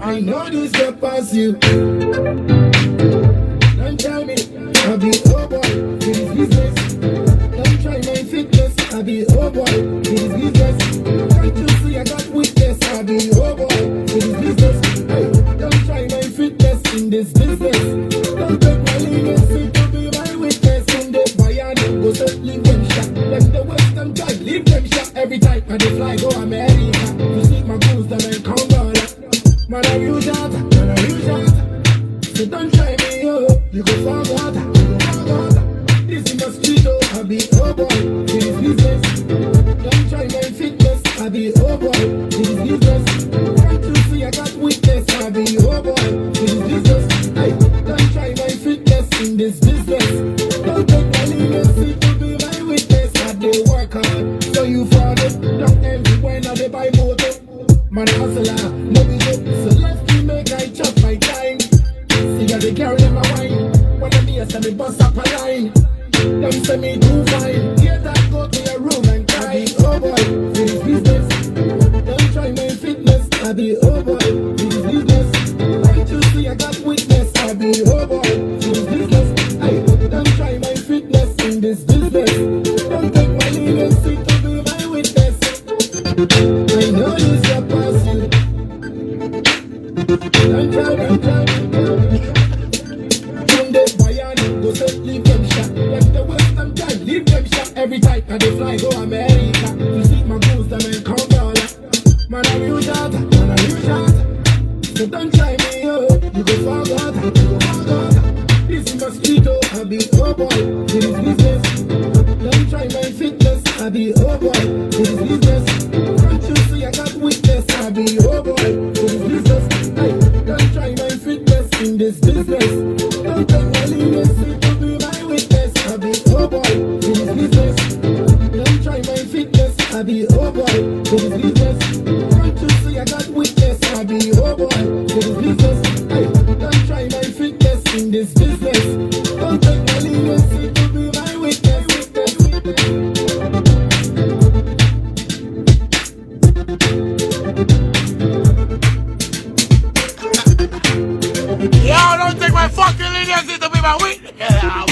I know this girl pass you. Don't me I be oh boy to this business. Don't try my fitness. I be oh boy to this business. Can't you see I got? I be oh this business. Don't try my fitness in this business. Don't take my leniency to be my witness bionic. Go leave them. Them the guy leave them every time. Fly go America. So don't try. You. I be oh boy, business. Don't try my fitness, I be oh boy, business. Can't you see I got? I be oh boy, business. Don't try my fitness in this business. Don't take my to be my witness. Work hard, so you it. Don't when I buy motor. Man, hustler, Carry wine. When I'm here, say me bust up a line. Them say me too fine. Go to your room and cry. Oh this business. Don't try my fitness. I be oh boy, this business. Can't you see I got weakness? I be oh boy, this business. Hey, don't try my fitness in this business. Don't take my leniency to be my witness. I know this your don't try, don't try. flight, and they fly go America. To see my goals, them and come dollar. Man, I'm real shot, man, I'm real shot. So don't try me, yo. You go for God, you go for God. This is mosquito, I be oh boy, it is business. Don't try my fitness, I be oh boy, it is business. Can't you see I got witness, I be oh boy, it is business. Hey, don't try my fitness in this business. Don't try my leanness, it will be my witness, I be oh boy. my fucking leaders need to be my witness.